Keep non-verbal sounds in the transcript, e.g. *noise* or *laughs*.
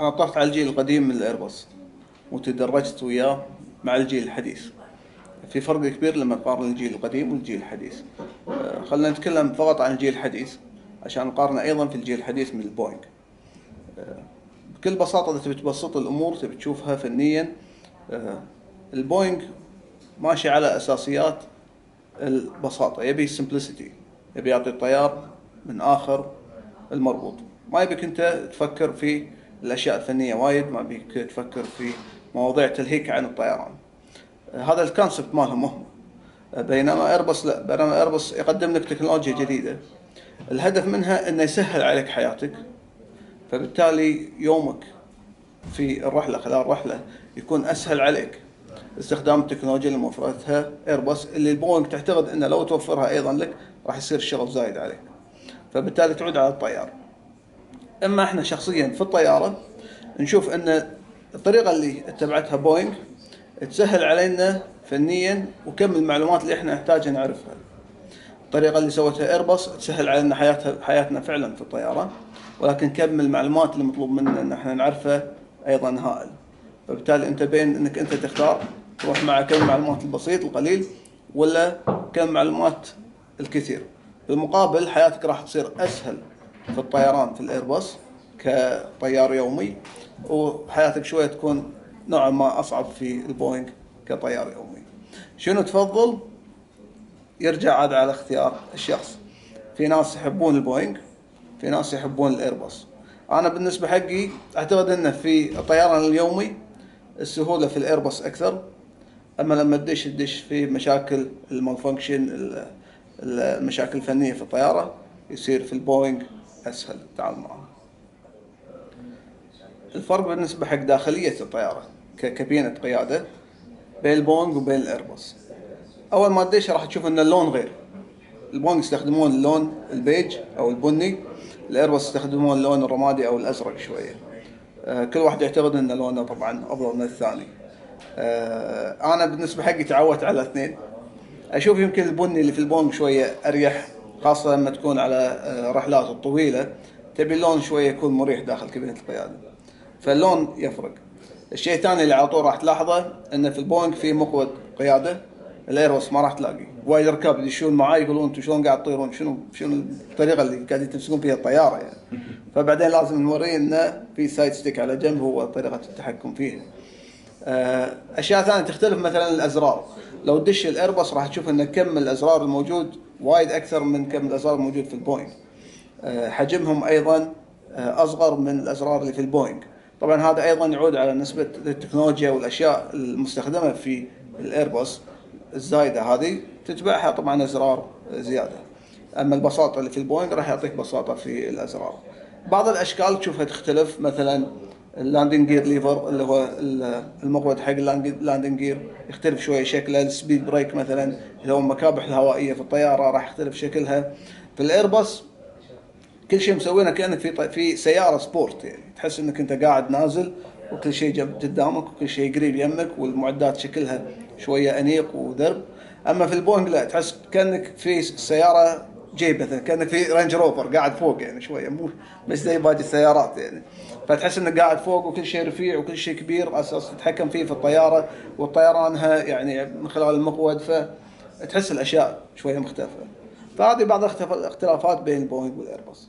أنا طرت على الجيل القديم من الايرباص وتدرجت وياه مع الجيل الحديث. في فرق كبير لما نقارن الجيل القديم والجيل الحديث. آه، خلينا نتكلم فقط عن الجيل الحديث عشان نقارن أيضا في الجيل الحديث من البوينغ. آه، بكل بساطة إذا تبي تبسط الأمور تبي تشوفها فنيا آه، البوينغ ماشي على أساسيات البساطة. يبي simplicity يبي يعطي الطيار من آخر المربوط. ما يبيك أنت تفكر في الأشياء الفنية وايد ما يبيك تفكر في مواضيع تلهيك عن الطيران. هذا ال concept مالهم هم بينما ايرباص لا بينما ايرباص يقدم لك تكنولوجيا جديدة. الهدف منها إنه يسهل عليك حياتك. فبالتالي يومك في الرحلة خلال الرحلة يكون أسهل عليك. استخدام التكنولوجيا اللي موفرتها ايرباص اللي البوينغ تعتقد إنه لو توفرها أيضا لك راح يصير الشغل زايد عليك. فبالتالي تعود على الطيار. أما إحنا شخصيا في الطيارة نشوف أن الطريقة اللي اتبعتها بوينغ تسهل علينا فنيا وكم المعلومات اللي إحنا نحتاج نعرفها. الطريقة اللي سوتها ايرباص تسهل علينا حياتها حياتنا فعلا في الطيارة ولكن كم المعلومات اللي مطلوب منا إن إحنا نعرفها أيضا هائل. فبالتالي أنت بين إنك أنت تختار تروح مع كم المعلومات البسيط القليل ولا كم المعلومات الكثير. بالمقابل حياتك راح تصير أسهل في الطيران في الايرباص كطيار يومي وحياتك شوية تكون نوعا ما أصعب في البوينغ كطيار يومي. شنو تفضل؟ يرجع عاد على اختيار الشخص. في ناس يحبون البوينغ في ناس يحبون الايرباص أنا بالنسبة حقي أعتقد انه في الطيران اليومي السهولة في الايرباص أكثر. أما لما تدش تدش في مشاكل ال malfunction المشاكل الفنية في الطيارة يصير في البوينغ أسهل التعامل معها الفرق بالنسبة حق داخلية الطيارة ككابينه قيادة بين البوينغ وبين الايرباص أول ما تدش راح تشوف إن اللون غير. البوينغ يستخدمون اللون البيج أو البني الايرباص يستخدمون اللون الرمادي أو الأزرق شوية. آه، كل واحد يعتقد إن لونه طبعا أفضل من الثاني. آه، أنا بالنسبة حقي تعودت على الاثنين أشوف يمكن البني اللي في البوينج شوية أريح خاصة لما تكون على آه، رحلات الطويلة تبي اللون شوية يكون مريح داخل كابينه القيادة. فاللون يفرق. الشيء الثاني اللي على طول راح تلاحظه انه في البوينغ في مقود قيادة الايرباص ما راح تلاقي. وايد ركاب يدشون معاي يقولون أنتم شلون قاعد تطيرون؟ شنو شنو الطريقة اللي قاعدين تمسكون فيها الطيارة يعني؟ *laughs* فبعدين لازم نوريه إنه في side stick على جنب هو طريقة التحكم فيها. آه، أشياء ثانية تختلف مثلا الأزرار. لو تدش الايرباص راح تشوف إن كم الأزرار الموجود وايد أكثر من كم الأزرار الموجود في البوينغ. آه، حجمهم أيضا آه، أصغر من الأزرار اللي في البوينغ. طبعا هذا أيضا يعود على نسبة التكنولوجيا والأشياء المستخدمة في الايرباص الزايدة هذه تتبعها طبعا أزرار زيادة. أما البساطة اللي في البوينغ راح يعطيك بساطة في الأزرار. بعض الأشكال تشوفها تختلف مثلا ال landing gear lever اللي هو المقود حق ال landing gear يختلف شوية شكله ال speed brake مثلا اللي هو المكابح الهوائية في الطيارة راح يختلف شكلها. في الإيرباص كل شيء مسوينه كانك في في سيارة sport يعني. تحس إنك أنت قاعد نازل وكل شيء قدامك وكل شيء قريب يمك والمعدات شكلها شوية أنيق ودرب أما في البوينغ لا تحس كأنك في سيارة جيب مثلا كأنك في رينج روفر قاعد فوق يعني شوية مو مش زي باقي السيارات يعني. فتحس إنك قاعد فوق وكل شيء رفيع وكل شيء كبير أساس تتحكم فيه في الطيارة وطيرانها يعني من خلال المقود فتحس الأشياء شوية مختلفة. فهذه بعض الاختلافات بين البوينغ والايرباص